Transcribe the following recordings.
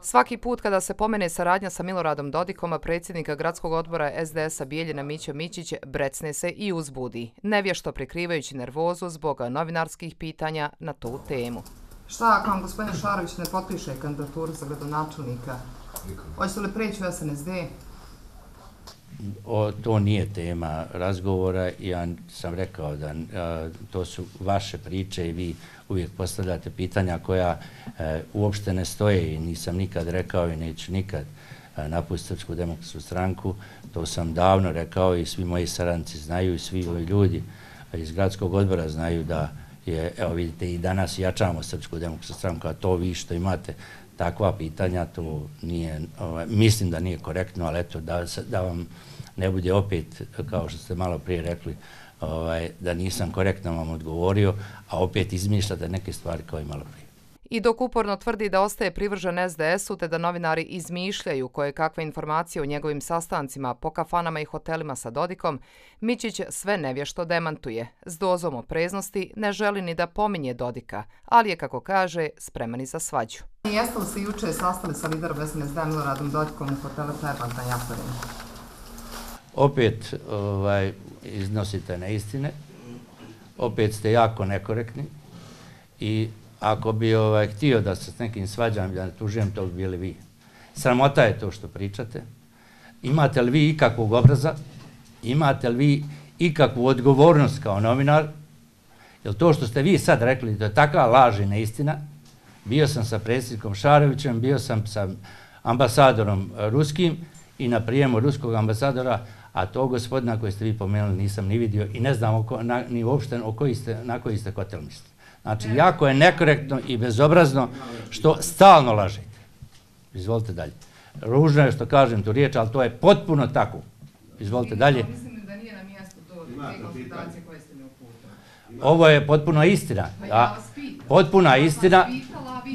Svaki put kada se pomene saradnja sa Miloradom Dodikom, predsjednika gradskog odbora SDS-a Bijeljina Mićo Mićić brecne se i uzbudi, nevješto prikrivajući nervozu zbog novinarskih pitanja na tu temu. Šta ako vam gospodin Šarović ne potpiše kandidaturu za gradonačelnika? Hoćete li preći u SNSD? O, to nije tema razgovora. Ja sam rekao da a, to su vaše priče i vi uvijek postavljate pitanja koja e, uopšte ne stoje i nisam nikad rekao i neću nikad napustiti Srpsku demokratsku stranku. To sam davno rekao i svi moji saradnici znaju i svi ovi ljudi iz gradskog odbora znaju da je, evo vidite, i danas jačamo Srpsku demokratsku stranku, a to vi što imate takva pitanja, to nije, ovaj, mislim da nije korektno, ali eto, da, da vam ne bude opet, kao što ste malo prije rekli, ovaj, da nisam korektno vam odgovorio, a opet izmišljate neke stvari kao i malo prije. I dok uporno tvrdi da ostaje privržen SDS-u te da novinari izmišljaju koje kakve informacije o njegovim sastancima po kafanama i hotelima sa Dodikom, Mićić sve nevješto demantuje. S dozom opreznosti ne želi ni da pominje Dodika, ali je, kako kaže, spreman i za svađu. Jeste li se juče sastali sa liderom SNSD Miloradom Dodikom u hotelu Fairbank na Jakorinu? Opet ovaj, iznosite neistine, opet ste jako nekorektni i ako bi ovaj, htio da se s nekim svađam, da ne tužujem, to bi bili vi. Sramota je to što pričate. Imate li vi ikakvog obraza? Imate li vi ikakvu odgovornost kao novinar? Jer to što ste vi sad rekli, to je takva laž i neistina. Bio sam sa predsjednikom Šarevićem, bio sam sa ambasadorom Ruskim i na prijemu ruskog ambasadora, a to gospodina koje ste vi pomenuli nisam ni vidio i ne znam oko, na, ni uopšte o koji ste, na koji ste hotel mislili. Znači, jako je nekorektno i bezobrazno što stalno lažete. Izvolite dalje. Ružno je što kažem tu riječ, ali to je potpuno tako. Izvolite dalje. Mislim da nije na mjestu to, te konsultacije koje ste mi uputili. Ovo je potpuno istina. Pa ja potpuna istina.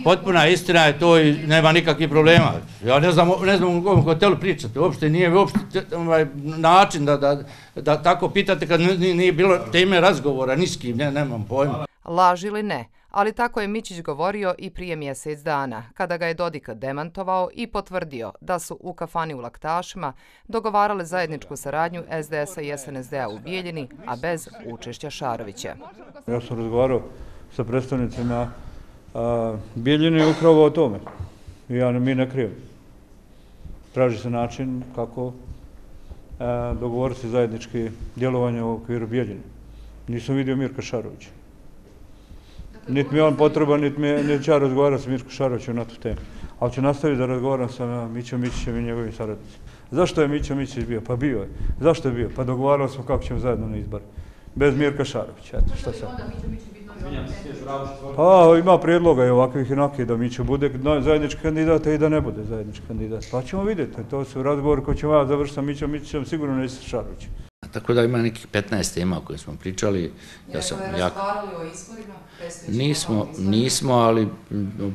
Potpuna istina je to i nema nikakvih problema. Ja ne znam, ne znam u kojem hotelu pričate. Uopšte nije uopšte ovaj, način da, da, da tako pitate kad nije bilo teme razgovora, niskim, ne, nemam pojma laž ili ne, ali tako je Mićić govorio i prije mjesec dana, kada ga je Dodik demantovao i potvrdio da su u kafani u Laktašima dogovarale zajedničku saradnju SDS-a i SNSD-a u Bijeljini, a bez učešća Šarovića. Ja sam razgovarao sa predstavnicima Bijeljine upravo o tome. Ja mi ne krijem. Traži se način kako dogovoriti zajednički djelovanje u okviru Bijeljine. Nisam vidio Mirka Šarovića. Niti mi on potreban, niti mi niti ću ja razgovarati sa Mirko Šarovićem na tu temu. Ali ću nastaviti da razgovaram sa Mićom Mićićem i njegovim saradnicima. Zašto je Mićo Mićić bio? Pa bio je. Zašto je bio? Pa dogovarali smo kako ćemo zajedno na izbar. Bez Mirka Šarovića. Eto, šta sam? Pa ima prijedloga i ovakvih inakih da Mićo bude zajednički kandidat i da ne bude zajednički kandidat. Pa ćemo vidjeti. To su razgovori koji ćemo ja završiti sa Mićom Mićićem, sigurno ne sa Šarovićem. Tako da ima nekih 15 tema o kojima smo pričali. Ja sam jako... o izborima? Nismo, nismo, ali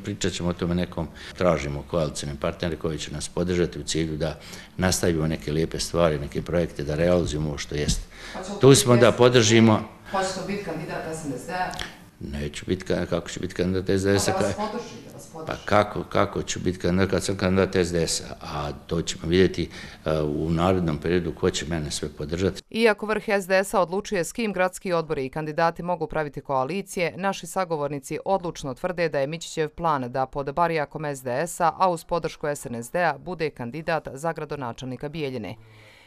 pričat ćemo o tome nekom. Tražimo koalicijne partnere koji će nas podržati u cilju da nastavimo neke lijepe stvari, neke projekte, da realizujemo ovo što jeste. Pa tu smo da podržimo... Hoćete biti kandidat SNSD-a? Neću biti, kako će biti kandidat SDS-a? Pa da vas podrži? Pa kako, kako ću biti kandidat kad sam kandidat SDS-a, a to ćemo vidjeti uh, u narodnom periodu ko će mene sve podržati. Iako vrh SDS-a odlučuje s kim gradski odbori i kandidati mogu praviti koalicije, naši sagovornici odlučno tvrde da je Mićićev plan da pod barijakom SDS-a, a uz podršku SNSD-a, bude kandidat za gradonačelnika Bijeljine.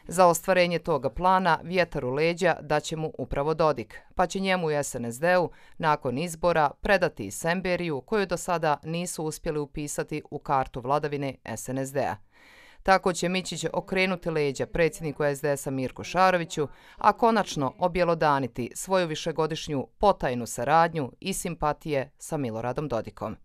Za ostvarenje toga plana vjetar u leđa daće mu upravo Dodik, pa će njemu u SNSD-u nakon izbora predati Semberiju koju do sada nisu uspjeli upisati u kartu vladavine SNSD-a. Tako će Mićić okrenuti leđa predsjedniku SDS-a Mirko Šaroviću, a konačno objelodaniti svoju višegodišnju potajnu saradnju i simpatije sa Miloradom Dodikom.